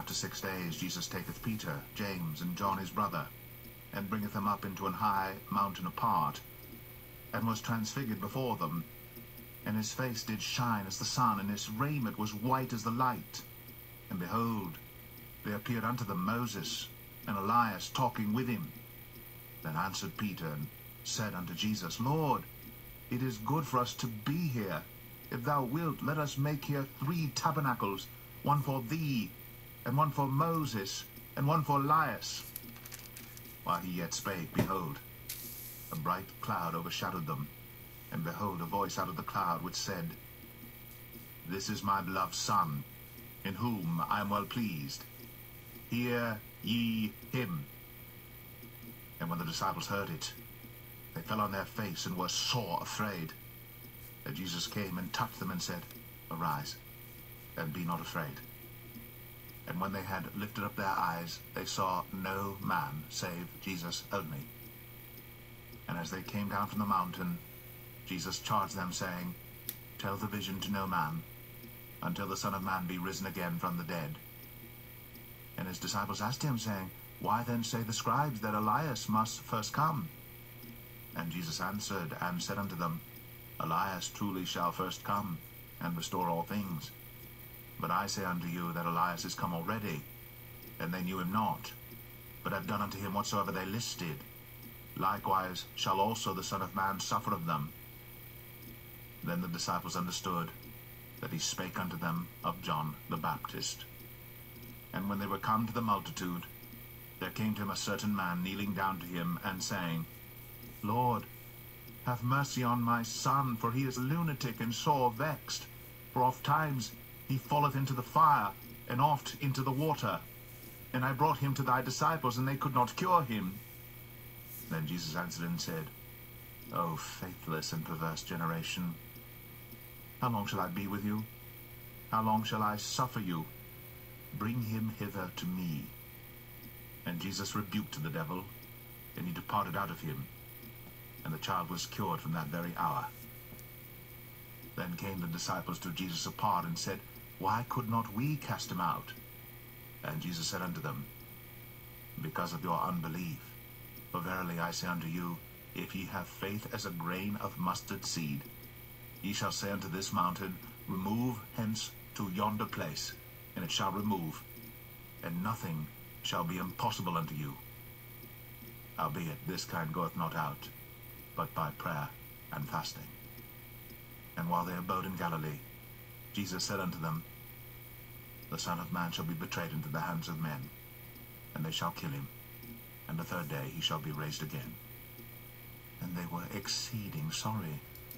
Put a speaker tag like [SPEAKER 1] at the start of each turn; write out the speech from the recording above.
[SPEAKER 1] After six days Jesus taketh Peter, James, and John his brother, and bringeth them up into an high mountain apart, and was transfigured before them. And his face did shine as the sun, and his raiment was white as the light. And behold, there appeared unto them Moses and Elias talking with him. Then answered Peter and said unto Jesus, Lord, it is good for us to be here. If thou wilt, let us make here three tabernacles, one for thee, and one for Moses, and one for Elias. While he yet spake, behold, a bright cloud overshadowed them, and behold, a voice out of the cloud which said, This is my beloved Son, in whom I am well pleased. Hear ye him. And when the disciples heard it, they fell on their face and were sore afraid. And Jesus came and touched them and said, Arise, and be not afraid. And when they had lifted up their eyes, they saw no man save Jesus only. And as they came down from the mountain, Jesus charged them, saying, Tell the vision to no man, until the Son of Man be risen again from the dead. And his disciples asked him, saying, Why then say the scribes that Elias must first come? And Jesus answered and said unto them, Elias truly shall first come, and restore all things. But I say unto you that Elias is come already, and they knew him not, but have done unto him whatsoever they listed. Likewise shall also the Son of Man suffer of them. Then the disciples understood that he spake unto them of John the Baptist. And when they were come to the multitude, there came to him a certain man kneeling down to him, and saying, Lord, have mercy on my son, for he is a lunatic and sore vexed. For oft times he falleth into the fire, and oft into the water. And I brought him to thy disciples, and they could not cure him. Then Jesus answered and said, O faithless and perverse generation, how long shall I be with you? How long shall I suffer you? Bring him hither to me. And Jesus rebuked the devil, and he departed out of him. And the child was cured from that very hour. Then came the disciples to Jesus apart, and said, Why could not we cast him out? And Jesus said unto them, Because of your unbelief. For verily I say unto you, if ye have faith as a grain of mustard seed, ye shall say unto this mountain, Remove hence to yonder place, and it shall remove, and nothing shall be impossible unto you. Albeit this kind goeth not out, but by prayer and fasting. And while they abode in Galilee, Jesus said unto them, The Son of Man shall be betrayed into the hands of men, and they shall kill him, and the third day he shall be raised again. And they were exceeding sorry.